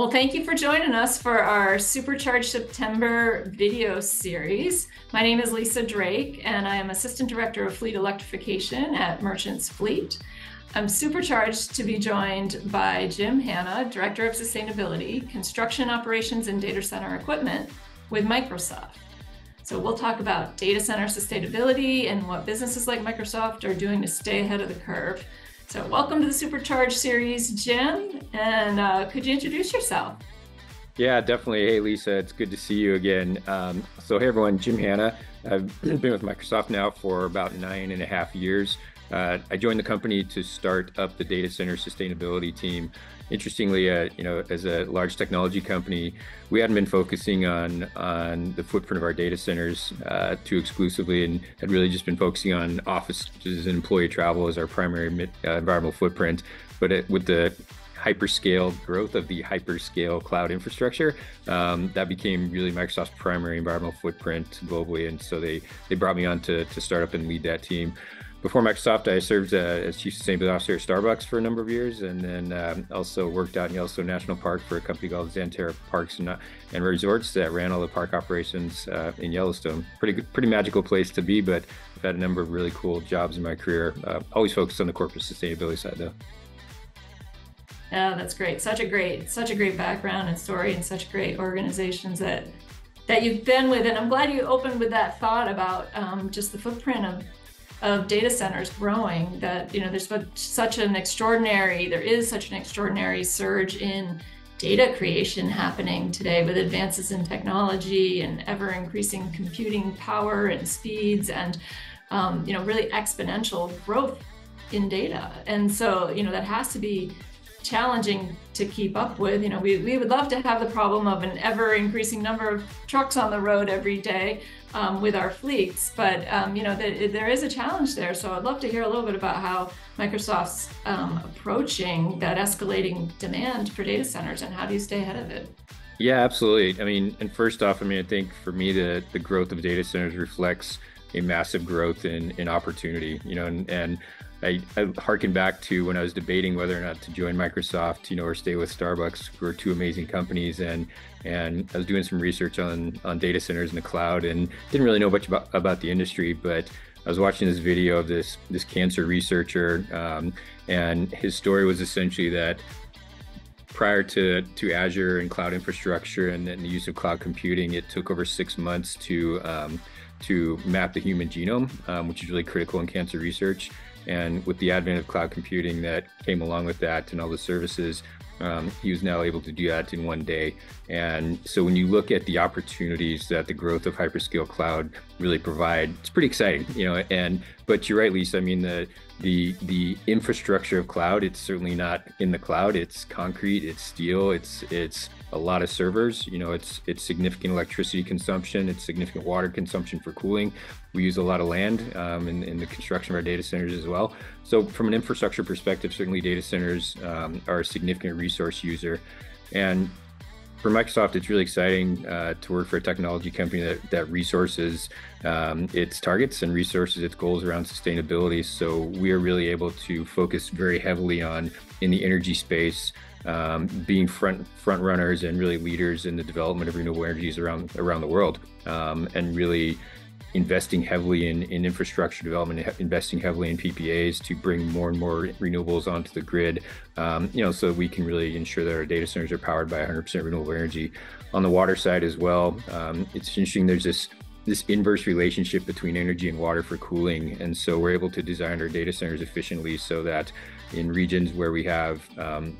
Well, thank you for joining us for our Supercharged September video series. My name is Lisa Drake, and I am Assistant Director of Fleet Electrification at Merchants Fleet. I'm supercharged to be joined by Jim Hanna, Director of Sustainability, Construction Operations and Data Center Equipment with Microsoft. So we'll talk about data center sustainability and what businesses like Microsoft are doing to stay ahead of the curve. So, welcome to the Supercharged series, Jim. And uh, could you introduce yourself? Yeah, definitely. Hey, Lisa, it's good to see you again. Um, so, hey, everyone, Jim Hanna. I've been with Microsoft now for about nine and a half years. Uh, I joined the company to start up the data center sustainability team interestingly, uh, you know, as a large technology company, we hadn't been focusing on on the footprint of our data centers uh, too exclusively, and had really just been focusing on offices and employee travel as our primary uh, environmental footprint. But it, with the hyperscale growth of the hyperscale cloud infrastructure, um, that became really Microsoft's primary environmental footprint globally. And so they they brought me on to to start up and lead that team before Microsoft, I served uh, as chief sustainability officer at Starbucks for a number of years, and then um, also worked out in Yellowstone National Park for a company called Xanterra Parks and, and Resorts that ran all the park operations uh, in Yellowstone. Pretty good, pretty magical place to be, but I've had a number of really cool jobs in my career. Uh, always focused on the corporate sustainability side, though. Yeah, that's great. Such a great, such a great background and story, and such great organizations that that you've been with. And I'm glad you opened with that thought about um, just the footprint of of data centers growing that you know there's such an extraordinary there is such an extraordinary surge in data creation happening today with advances in technology and ever increasing computing power and speeds and um, you know really exponential growth in data. And so you know that has to be challenging to keep up with. You know, we, we would love to have the problem of an ever increasing number of trucks on the road every day um, with our fleets, but um, you know, the, there is a challenge there. So I'd love to hear a little bit about how Microsoft's um, approaching that escalating demand for data centers and how do you stay ahead of it? Yeah, absolutely. I mean, and first off, I mean, I think for me, the, the growth of data centers reflects a massive growth in, in opportunity, you know, and, and I, I back to when I was debating whether or not to join Microsoft, you know, or stay with Starbucks. We're two amazing companies, and and I was doing some research on on data centers in the cloud, and didn't really know much about about the industry, but I was watching this video of this this cancer researcher, um, and his story was essentially that prior to to Azure and cloud infrastructure and, and the use of cloud computing, it took over six months to um, to map the human genome, um, which is really critical in cancer research. And with the advent of cloud computing that came along with that and all the services, um, he was now able to do that in one day. And so when you look at the opportunities that the growth of hyperscale cloud really provide, it's pretty exciting, you know. And but you're right, Lisa. I mean the the the infrastructure of cloud, it's certainly not in the cloud. It's concrete, it's steel, it's it's a lot of servers. You know, it's it's significant electricity consumption, it's significant water consumption for cooling. We use a lot of land um, in, in the construction of our data centers as well. So from an infrastructure perspective, certainly data centers um, are a significant resource user. And for Microsoft, it's really exciting uh, to work for a technology company that, that resources um, its targets and resources its goals around sustainability. So we are really able to focus very heavily on in the energy space, um, being front front runners and really leaders in the development of renewable energies around around the world, um, and really investing heavily in, in infrastructure development, investing heavily in PPAs to bring more and more renewables onto the grid, um, you know, so we can really ensure that our data centers are powered by 100% renewable energy. On the water side as well, um, it's interesting. There's this this inverse relationship between energy and water for cooling, and so we're able to design our data centers efficiently so that in regions where we have um,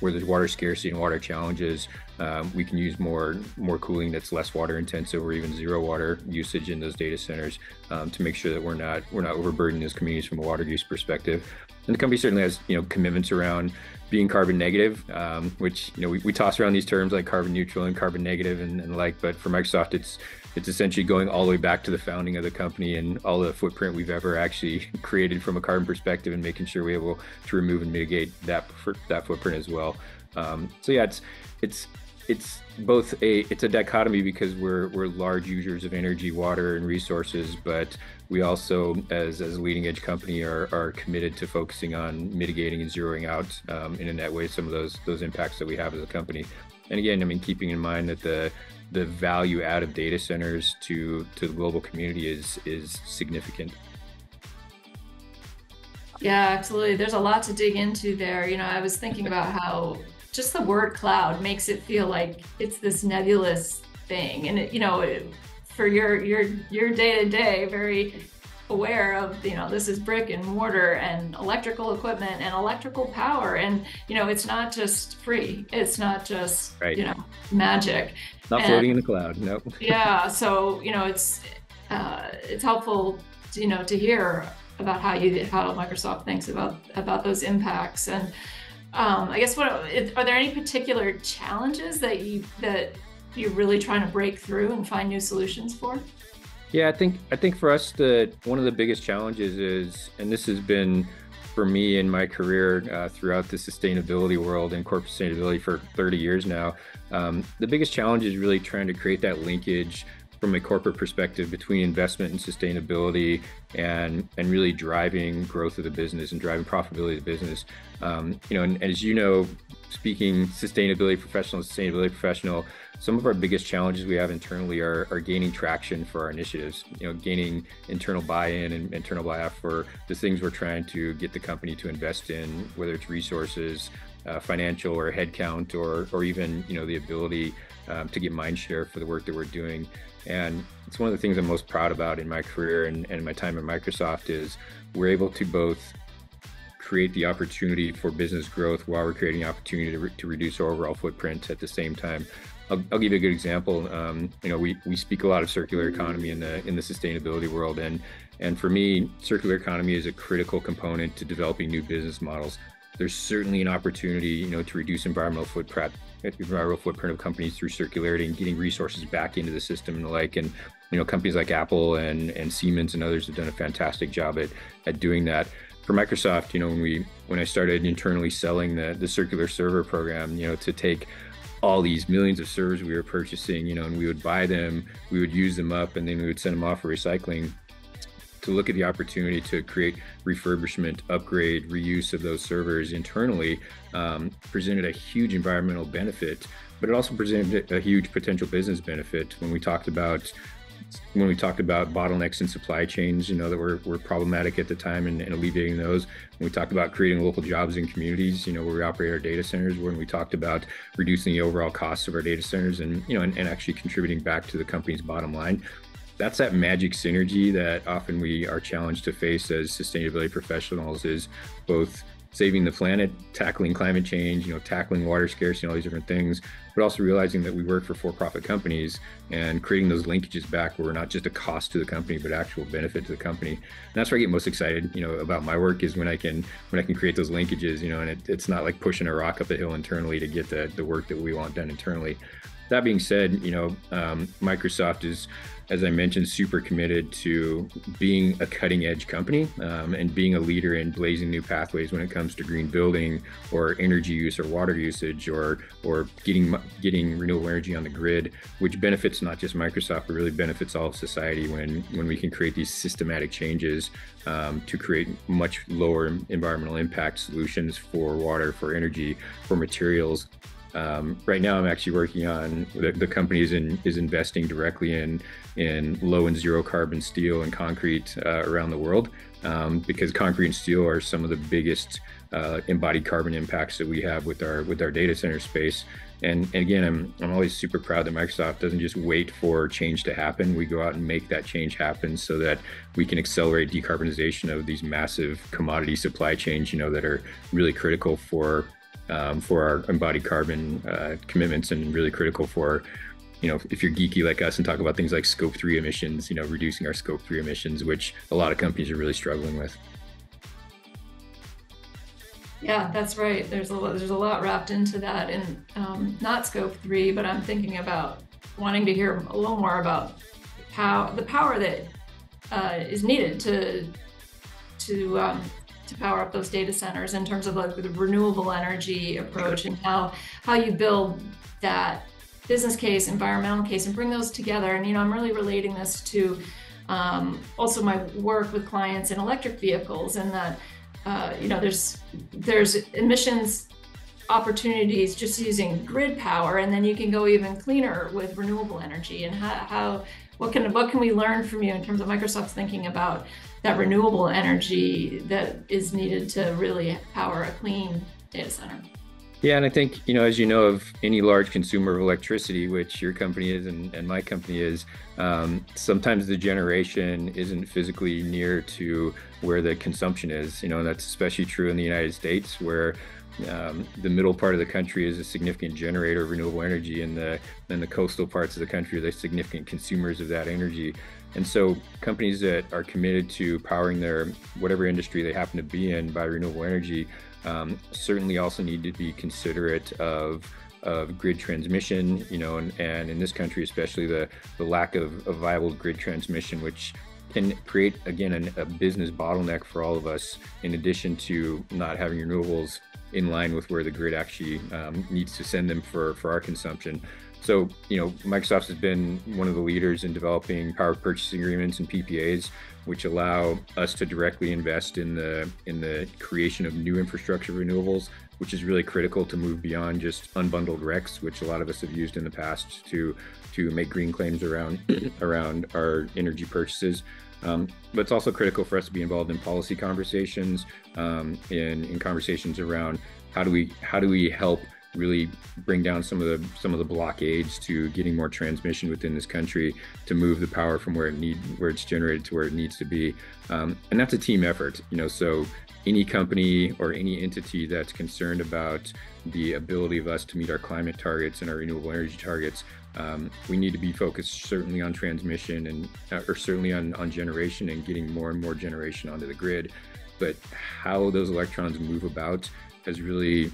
where there's water scarcity and water challenges, um, we can use more more cooling that's less water intensive or even zero water usage in those data centers um, to make sure that we're not we're not overburdening those communities from a water use perspective. And the company certainly has you know commitments around being carbon negative, um, which you know we, we toss around these terms like carbon neutral and carbon negative and, and like, but for Microsoft, it's it's essentially going all the way back to the founding of the company and all the footprint we've ever actually created from a carbon perspective and making sure we're able to remove and mitigate that that footprint as well. Um, so yeah, it's it's it's both a it's a dichotomy because we're we're large users of energy, water, and resources, but we also, as as a leading edge company, are are committed to focusing on mitigating and zeroing out um, in a net way some of those those impacts that we have as a company. And again, I mean, keeping in mind that the the value out of data centers to to the global community is is significant. Yeah, absolutely. There's a lot to dig into there. You know, I was thinking about how just the word cloud makes it feel like it's this nebulous thing, and it, you know, for your your your day to day, very aware of you know this is brick and mortar and electrical equipment and electrical power. And you know it's not just free. It's not just right. you know magic. Not and, floating in the cloud. Nope. Yeah. So you know it's uh, it's helpful to, you know to hear about how you how microsoft thinks about about those impacts. And um, i guess what are there any particular challenges that you that you're really trying to break through and find new solutions for yeah, I think I think for us the one of the biggest challenges is, and this has been for me in my career uh, throughout the sustainability world and corporate sustainability for 30 years now. Um, the biggest challenge is really trying to create that linkage from a corporate perspective between investment and sustainability and and really driving growth of the business and driving profitability of the business. Um, you know, and, as you know, speaking sustainability professional, sustainability professional, some of our biggest challenges we have internally are, are gaining traction for our initiatives, you know, gaining internal buy-in and internal buy-off for the things we're trying to get the company to invest in, whether it's resources, uh, financial or headcount, or, or even, you know, the ability um, to get mind share for the work that we're doing. And it's one of the things I'm most proud about in my career and, and my time at Microsoft is we're able to both create the opportunity for business growth while we're creating opportunity to, re- to reduce our overall footprint at the same time. I'll, I'll give you a good example. Um, you know, we, we speak a lot of circular economy in the in the sustainability world, and and for me, circular economy is a critical component to developing new business models. There's certainly an opportunity, you know, to reduce environmental footprint environmental footprint of companies through circularity and getting resources back into the system and the like. And you know, companies like Apple and and Siemens and others have done a fantastic job at at doing that for Microsoft, you know, when we when I started internally selling the the circular server program, you know, to take all these millions of servers we were purchasing, you know, and we would buy them, we would use them up, and then we would send them off for recycling. To look at the opportunity to create refurbishment, upgrade, reuse of those servers internally um, presented a huge environmental benefit, but it also presented a huge potential business benefit when we talked about when we talked about bottlenecks in supply chains, you know, that were, were problematic at the time and, and, alleviating those. When we talked about creating local jobs in communities, you know, where we operate our data centers, when we talked about reducing the overall costs of our data centers and, you know, and, and actually contributing back to the company's bottom line. That's that magic synergy that often we are challenged to face as sustainability professionals is both saving the planet, tackling climate change, you know, tackling water scarcity, all these different things, but also realizing that we work for for-profit companies and creating those linkages back where we're not just a cost to the company, but actual benefit to the company. And that's where I get most excited, you know, about my work is when I can when I can create those linkages, you know, and it, it's not like pushing a rock up a hill internally to get the the work that we want done internally. That being said, you know, um, Microsoft is as I mentioned, super committed to being a cutting edge company um, and being a leader in blazing new pathways when it comes to green building or energy use or water usage or or getting getting renewable energy on the grid, which benefits not just Microsoft but really benefits all of society when when we can create these systematic changes um, to create much lower environmental impact solutions for water, for energy, for materials um, right now, I'm actually working on the, the company is in is investing directly in in low and zero carbon steel and concrete uh, around the world um, because concrete and steel are some of the biggest uh, embodied carbon impacts that we have with our with our data center space. And, and again, I'm I'm always super proud that Microsoft doesn't just wait for change to happen. We go out and make that change happen so that we can accelerate decarbonization of these massive commodity supply chains, you know, that are really critical for um, for our embodied carbon uh, commitments and really critical for you know if you're geeky like us and talk about things like scope 3 emissions you know reducing our scope 3 emissions which a lot of companies are really struggling with. Yeah that's right. There's a there's a lot wrapped into that and um, not scope 3 but i'm thinking about wanting to hear a little more about how the power that uh, is needed to to um, to power up those data centers in terms of like the renewable energy approach and how how you build that business case, environmental case, and bring those together. And you know, I'm really relating this to um, also my work with clients in electric vehicles, and that uh, you know, there's there's emissions opportunities just using grid power, and then you can go even cleaner with renewable energy. And how, how what can what can we learn from you in terms of Microsoft's thinking about that renewable energy that is needed to really power a clean data center? Yeah, and I think, you know, as you know of any large consumer of electricity, which your company is and, and my company is, um, sometimes the generation isn't physically near to where the consumption is. You know, and that's especially true in the United States, where um, the middle part of the country is a significant generator of renewable energy, and the and the coastal parts of the country are the significant consumers of that energy. And so, companies that are committed to powering their whatever industry they happen to be in by renewable energy um, certainly also need to be considerate of of grid transmission, you know, and, and in this country, especially the, the lack of, of viable grid transmission, which can create, again, an, a business bottleneck for all of us, in addition to not having renewables in line with where the grid actually um, needs to send them for, for our consumption. So, you know, Microsoft has been one of the leaders in developing power purchase agreements and PPAs which allow us to directly invest in the in the creation of new infrastructure renewables, which is really critical to move beyond just unbundled RECs, which a lot of us have used in the past to to make green claims around around our energy purchases. Um, but it's also critical for us to be involved in policy conversations, um, in in conversations around how do we how do we help really bring down some of the some of the blockades to getting more transmission within this country to move the power from where it need where it's generated to where it needs to be. Um, and that's a team effort you know so any company or any entity that's concerned about the ability of us to meet our climate targets and our renewable energy targets um, we need to be focused certainly on transmission and uh, or certainly on, on generation and getting more and more generation onto the grid but how those electrons move about has really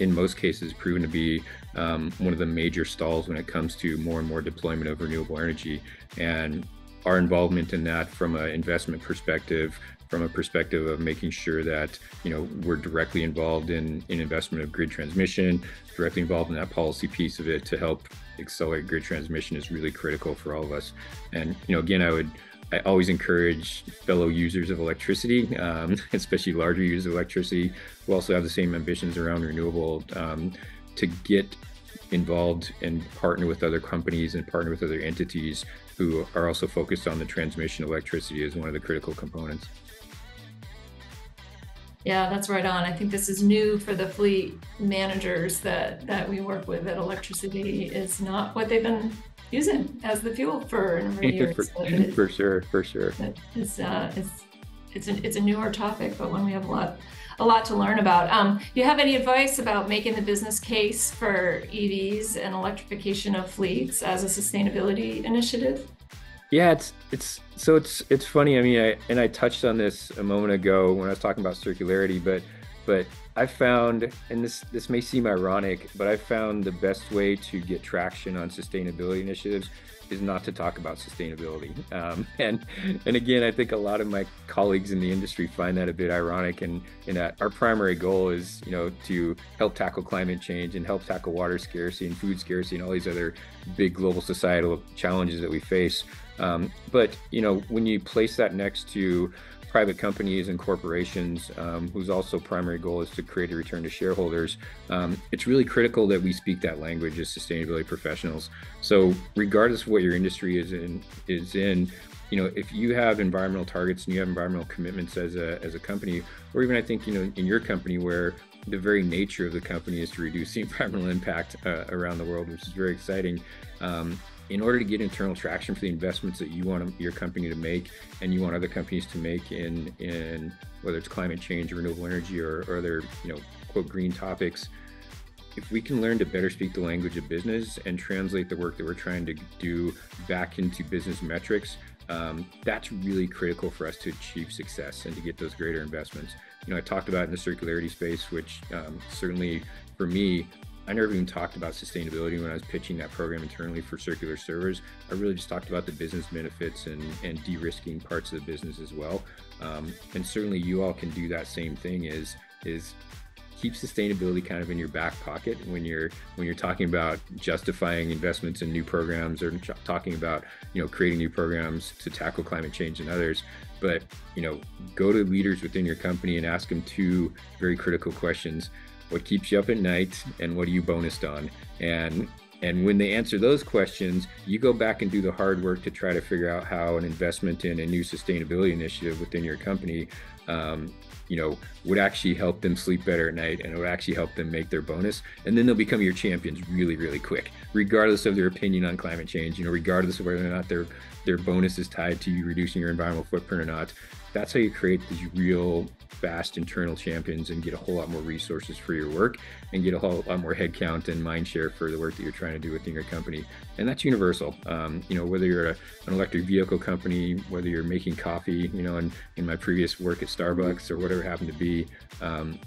in most cases proven to be um, one of the major stalls when it comes to more and more deployment of renewable energy. And our involvement in that from an investment perspective, from a perspective of making sure that you know we're directly involved in, in investment of grid transmission, directly involved in that policy piece of it to help accelerate grid transmission is really critical for all of us. And you know, again, I would I always encourage fellow users of electricity, um, especially larger users of electricity, who also have the same ambitions around renewable, um, to get involved and partner with other companies and partner with other entities who are also focused on the transmission of electricity as one of the critical components. Yeah, that's right on. I think this is new for the fleet managers that that we work with. That electricity is not what they've been using as the fuel for a number of years. for, so for sure, for sure. It's uh, it's it's a, it's a newer topic, but one we have a lot a lot to learn about. Um, do you have any advice about making the business case for EVs and electrification of fleets as a sustainability initiative? Yeah, it's it's so it's it's funny. I mean, I and I touched on this a moment ago when I was talking about circularity, but but I found, and this this may seem ironic, but I found the best way to get traction on sustainability initiatives is not to talk about sustainability. Um, and and again, I think a lot of my colleagues in the industry find that a bit ironic. And that our primary goal is, you know, to help tackle climate change and help tackle water scarcity and food scarcity and all these other big global societal challenges that we face. Um, but you know, when you place that next to private companies and corporations um, whose also primary goal is to create a return to shareholders, um, it's really critical that we speak that language as sustainability professionals. So regardless of what your industry is in, is in, you know, if you have environmental targets and you have environmental commitments as a, as a company, or even I think, you know, in your company where the very nature of the company is to reduce the environmental impact uh, around the world, which is very exciting. Um, in order to get internal traction for the investments that you want your company to make and you want other companies to make in in whether it's climate change or renewable energy or, or other you know quote green topics if we can learn to better speak the language of business and translate the work that we're trying to do back into business metrics um, that's really critical for us to achieve success and to get those greater investments. You know i talked about in the circularity space which um, certainly for me I never even talked about sustainability when I was pitching that program internally for circular servers. I really just talked about the business benefits and, and de-risking parts of the business as well. Um, and certainly you all can do that same thing is, is keep sustainability kind of in your back pocket when you're when you're talking about justifying investments in new programs or talking about you know creating new programs to tackle climate change and others but you know go to leaders within your company and ask them two very critical questions what keeps you up at night and what are you bonused on and and when they answer those questions, you go back and do the hard work to try to figure out how an investment in a new sustainability initiative within your company, um, you know, would actually help them sleep better at night and it would actually help them make their bonus. And then they'll become your champions really, really quick, regardless of their opinion on climate change. You know, regardless of whether or not their their bonus is tied to you reducing your environmental footprint or not. That's how you create these real fast internal champions and get a whole lot more resources for your work and get a whole lot more headcount and mind share for the work that you're trying to do within your company. And that's universal. Um, you know, whether you're a, an electric vehicle company, whether you're making coffee, you know, and in my previous work at Starbucks or whatever happened to be, um,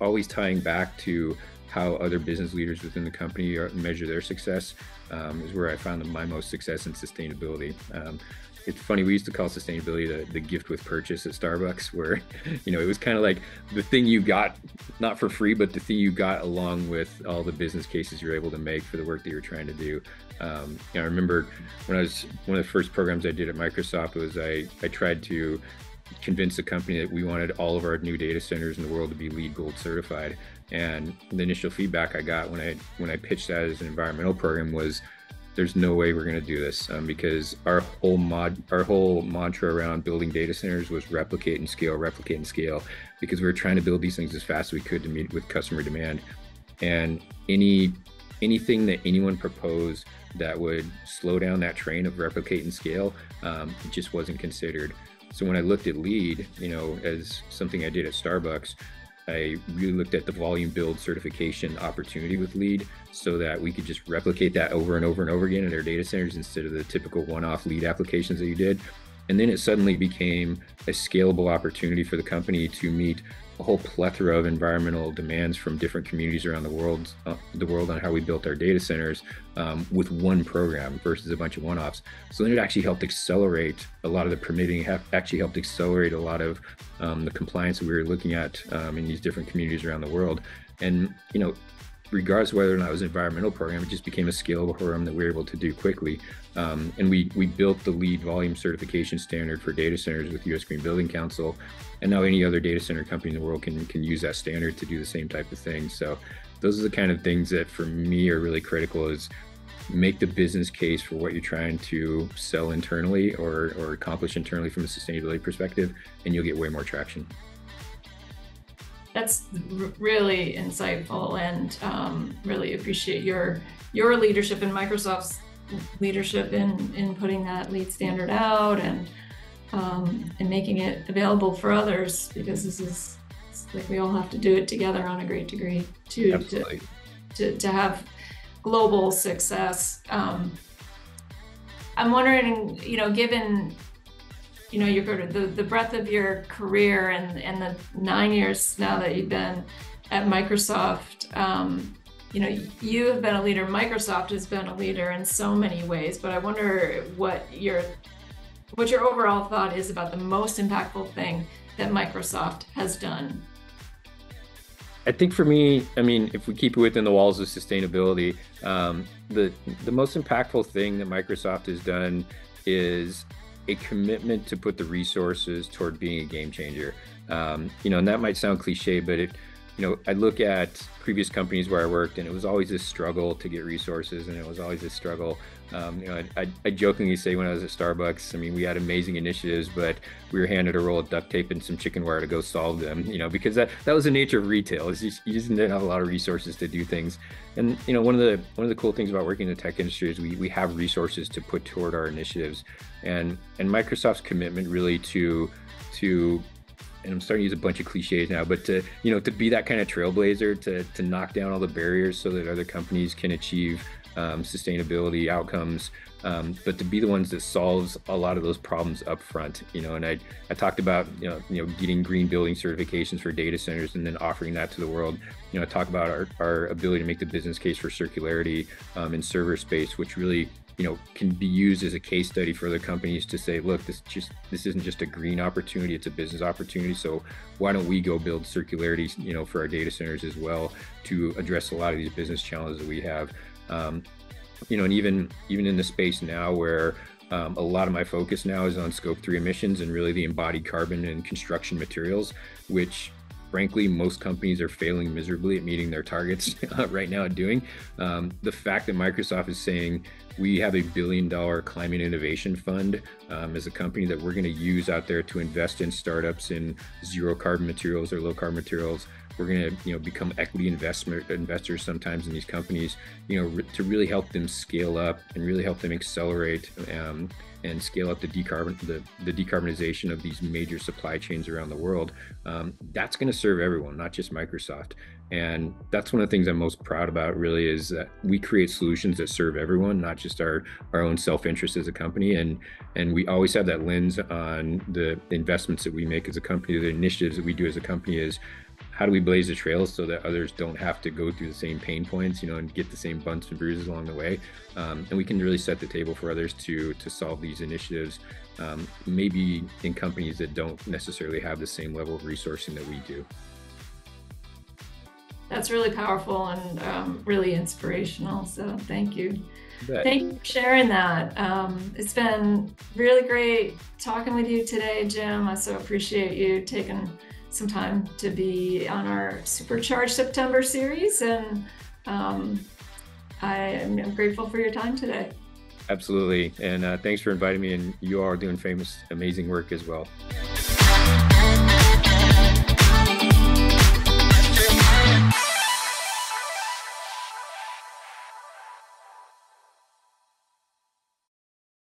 always tying back to how other business leaders within the company measure their success um, is where I found my most success in sustainability. Um, it's funny we used to call sustainability the, the gift with purchase at starbucks where you know it was kind of like the thing you got not for free but the thing you got along with all the business cases you're able to make for the work that you're trying to do. Um, you know, i remember when i was one of the first programs i did at microsoft was i i tried to convince the company that we wanted all of our new data centers in the world to be LEED gold certified. And the initial feedback i got when i when i pitched that as an environmental program was there's no way we're going to do this um, because our whole mod our whole mantra around building data centers was replicate and scale replicate and scale because we were trying to build these things as fast as we could to meet with customer demand. And any anything that anyone proposed that would slow down that train of replicate and scale um, just wasn't considered. So when i looked at LEED you know as something i did at starbucks I really looked at the volume build certification opportunity with LEED so that we could just replicate that over and over and over again in our data centers instead of the typical one off LEED applications that you did. And then it suddenly became a scalable opportunity for the company to meet a whole plethora of environmental demands from different communities around the world, uh, the world on how we built our data centers um, with one program versus a bunch of one-offs. So then it actually helped accelerate a lot of the permitting. Actually helped accelerate a lot of um, the compliance that we were looking at um, in these different communities around the world. And you know, regardless of whether or not it was an environmental program, it just became a scalable program that we were able to do quickly. Um, and we we built the LEED volume certification standard for data centers with U.S. Green Building Council, and now any other data center company in the world can can use that standard to do the same type of thing. So those are the kind of things that for me are really critical is make the business case for what you're trying to sell internally or, or accomplish internally from a sustainability perspective and you'll get way more traction that's really insightful and um, really appreciate your your leadership and Microsoft's leadership in in putting that LEED standard out and um, and making it available for others because this is like we all have to do it together on a great degree to to, to, to have global success. Um, I'm wondering, you know, given you know your the, the breadth of your career and and the nine years now that you've been at Microsoft, um, you know you have been a leader. Microsoft has been a leader in so many ways, but I wonder what your what your overall thought is about the most impactful thing that Microsoft has done. I think for me, I mean, if we keep it within the walls of sustainability, um, the the most impactful thing that Microsoft has done is a commitment to put the resources toward being a game changer. Um, you know, and that might sound cliche, but it, you know, I look at previous companies where I worked, and it was always a struggle to get resources, and it was always a struggle. Um, you know, I, I, jokingly say when I was at Starbucks, I mean, we had amazing initiatives, but we were handed a roll of duct tape and some chicken wire to go solve them. You know, because that that was the nature of retail. Is you, you just didn't have a lot of resources to do things. And you know, one of the one of the cool things about working in the tech industry is we we have resources to put toward our initiatives, and and Microsoft's commitment really to to and I'm starting to use a bunch of cliches now, but to you know to be that kind of trailblazer to to knock down all the barriers so that other companies can achieve um, sustainability outcomes, um, but to be the ones that solves a lot of those problems up front. You know, and I I talked about you know you know getting green building certifications for data centers and then offering that to the world. You know, I talk about our our ability to make the business case for circularity um, in server space, which really you know, can be used as a case study for other companies to say, look, this just this isn't just a green opportunity; it's a business opportunity. So why don't we go build circularity, you know, for our data centers as well to address a lot of these business challenges that we have. Um, you know, and even even in the space now where um, a lot of my focus now is on scope three emissions and really the embodied carbon and construction materials, which frankly most companies are failing miserably at meeting their targets right now at doing. Um, the fact that Microsoft is saying we have a billion dollar climate innovation fund um, as a company that we're going to use out there to invest in startups in zero carbon materials or low carbon materials we're going to you know become equity investment investors sometimes in these companies you know to really help them scale up and really help them accelerate um, and scale up the decarbon the, the decarbonization of these major supply chains around the world um, that's going to serve everyone not just microsoft. And that's one of the things i'm most proud about really is that we create solutions that serve everyone not just our our own self-interest as a company. And and we always have that lens on the investments that we make as a company the initiatives that we do as a company is how do we blaze the trails so that others don't have to go through the same pain points, you know, and get the same bumps and bruises along the way, um, and we can really set the table for others to to solve these initiatives, um, maybe in companies that don't necessarily have the same level of resourcing that we do. That's really powerful and um, really inspirational. So thank you. Thank you for sharing that. Um, it's been really great talking with you today, Jim. I so appreciate you taking some time to be on our Supercharged September series. And um, I am grateful for your time today. Absolutely. And uh, thanks for inviting me. And you are doing famous, amazing work as well.